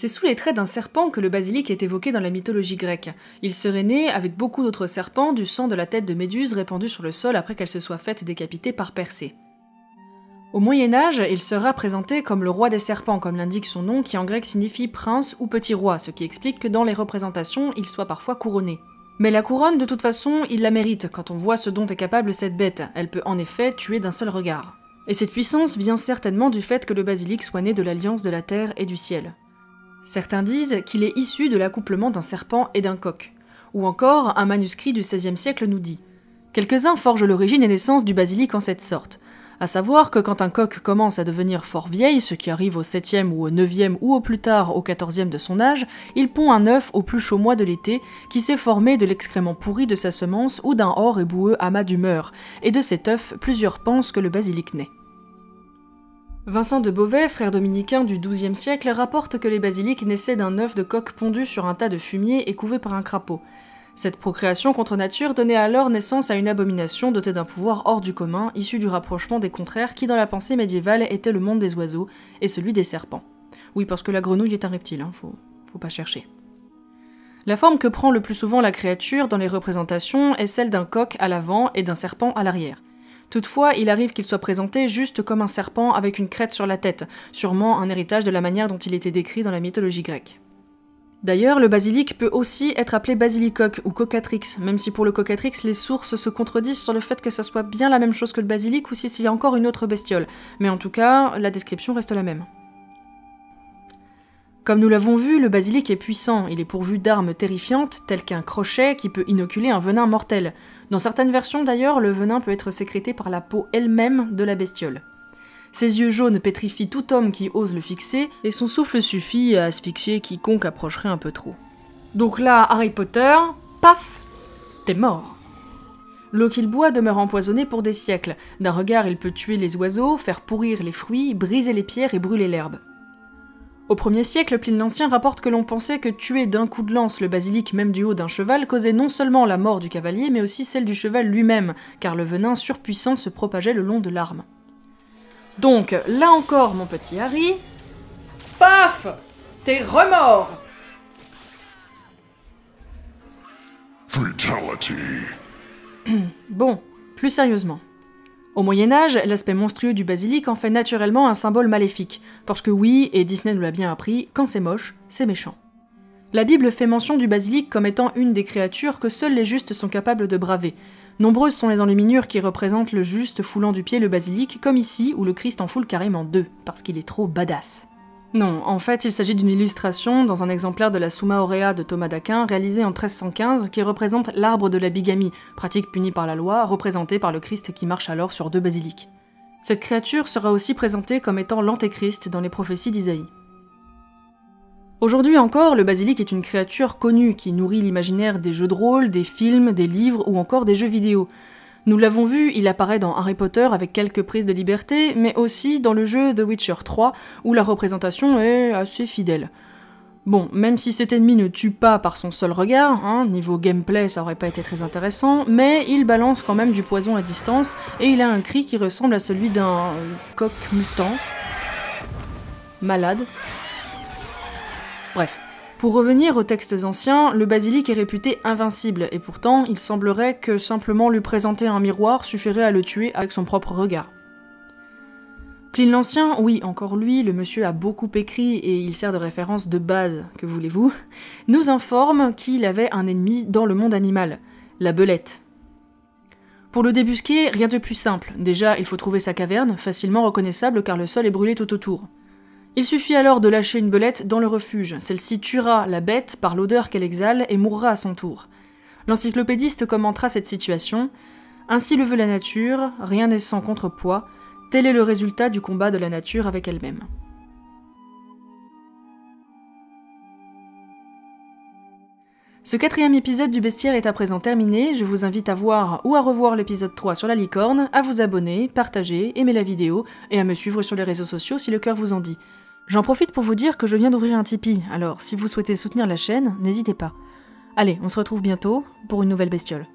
C'est sous les traits d'un serpent que le basilic est évoqué dans la mythologie grecque. Il serait né, avec beaucoup d'autres serpents, du sang de la tête de Méduse répandue sur le sol après qu'elle se soit faite décapiter par Persée. Au Moyen Âge, il sera présenté comme le roi des serpents, comme l'indique son nom, qui en grec signifie prince ou petit roi, ce qui explique que dans les représentations, il soit parfois couronné. Mais la couronne, de toute façon, il la mérite quand on voit ce dont est capable cette bête. Elle peut en effet tuer d'un seul regard. Et cette puissance vient certainement du fait que le basilic soit né de l'alliance de la terre et du ciel. Certains disent qu'il est issu de l'accouplement d'un serpent et d'un coq. Ou encore, un manuscrit du XVIe siècle nous dit Quelques-uns forgent l'origine et naissance du basilic en cette sorte. À savoir que quand un coq commence à devenir fort vieil, ce qui arrive au 7e ou au 9e ou au plus tard au 14e de son âge, il pond un œuf au plus chaud mois de l'été qui s'est formé de l'excrément pourri de sa semence ou d'un or et boueux amas d'humeur, et de cet œuf plusieurs pensent que le basilic naît. Vincent de Beauvais, frère dominicain du XIIe siècle, rapporte que les basiliques naissaient d'un œuf de coq pondu sur un tas de fumier et couvé par un crapaud. Cette procréation contre nature donnait alors naissance à une abomination dotée d'un pouvoir hors du commun, issu du rapprochement des contraires qui, dans la pensée médiévale, était le monde des oiseaux et celui des serpents. Oui, parce que la grenouille est un reptile, hein, faut, faut pas chercher. La forme que prend le plus souvent la créature dans les représentations est celle d'un coq à l'avant et d'un serpent à l'arrière. Toutefois, il arrive qu'il soit présenté juste comme un serpent avec une crête sur la tête, sûrement un héritage de la manière dont il était décrit dans la mythologie grecque. D'ailleurs, le basilic peut aussi être appelé basilicoque ou cocatrix, même si pour le cocatrix, les sources se contredisent sur le fait que ça soit bien la même chose que le basilic ou si c'est encore une autre bestiole. Mais en tout cas, la description reste la même. Comme nous l'avons vu, le basilic est puissant, il est pourvu d'armes terrifiantes, telles qu'un crochet qui peut inoculer un venin mortel. Dans certaines versions d'ailleurs, le venin peut être sécrété par la peau elle-même de la bestiole. Ses yeux jaunes pétrifient tout homme qui ose le fixer, et son souffle suffit à asphyxier quiconque approcherait un peu trop. Donc là, Harry Potter, paf, t'es mort. L'eau qu'il boit demeure empoisonnée pour des siècles. D'un regard, il peut tuer les oiseaux, faire pourrir les fruits, briser les pierres et brûler l'herbe. Au 1er siècle, Pline l'Ancien rapporte que l'on pensait que tuer d'un coup de lance le basilic même du haut d'un cheval causait non seulement la mort du cavalier, mais aussi celle du cheval lui-même, car le venin surpuissant se propageait le long de l'arme. Donc, là encore, mon petit Harry, paf T'es remords Fatality. Bon, plus sérieusement. Au Moyen Âge, l'aspect monstrueux du basilic en fait naturellement un symbole maléfique, parce que oui, et Disney nous l'a bien appris, quand c'est moche, c'est méchant. La Bible fait mention du basilic comme étant une des créatures que seuls les justes sont capables de braver. Nombreuses sont les enluminures qui représentent le juste foulant du pied le basilic, comme ici où le Christ en foule carrément deux, parce qu'il est trop badass. Non, en fait, il s'agit d'une illustration dans un exemplaire de la Summa Aurea de Thomas d'Aquin réalisé en 1315 qui représente l'arbre de la bigamie, pratique punie par la loi, représentée par le Christ qui marche alors sur deux basiliques. Cette créature sera aussi présentée comme étant l'antéchrist dans les prophéties d'Isaïe. Aujourd'hui encore, le basilic est une créature connue qui nourrit l'imaginaire des jeux de rôle, des films, des livres ou encore des jeux vidéo. Nous l'avons vu, il apparaît dans Harry Potter avec quelques prises de liberté, mais aussi dans le jeu The Witcher 3, où la représentation est assez fidèle. Bon, même si cet ennemi ne tue pas par son seul regard, hein, niveau gameplay ça aurait pas été très intéressant, mais il balance quand même du poison à distance, et il a un cri qui ressemble à celui d'un coq mutant, malade. Bref. Pour revenir aux textes anciens, le basilic est réputé invincible, et pourtant il semblerait que simplement lui présenter un miroir suffirait à le tuer avec son propre regard. Pline l'Ancien, oui, encore lui, le monsieur a beaucoup écrit et il sert de référence de base, que voulez-vous, nous informe qu'il avait un ennemi dans le monde animal, la belette. Pour le débusquer, rien de plus simple. Déjà, il faut trouver sa caverne, facilement reconnaissable car le sol est brûlé tout autour. Il suffit alors de lâcher une belette dans le refuge. Celle-ci tuera la bête par l'odeur qu'elle exhale et mourra à son tour. L'encyclopédiste commentera cette situation. Ainsi le veut la nature, rien n'est sans contrepoids, tel est le résultat du combat de la nature avec elle-même. Ce quatrième épisode du Bestiaire est à présent terminé, je vous invite à voir ou à revoir l'épisode 3 sur la licorne, à vous abonner, partager, aimer la vidéo, et à me suivre sur les réseaux sociaux si le cœur vous en dit. J'en profite pour vous dire que je viens d'ouvrir un Tipeee, alors si vous souhaitez soutenir la chaîne, n'hésitez pas. Allez, on se retrouve bientôt pour une nouvelle bestiole.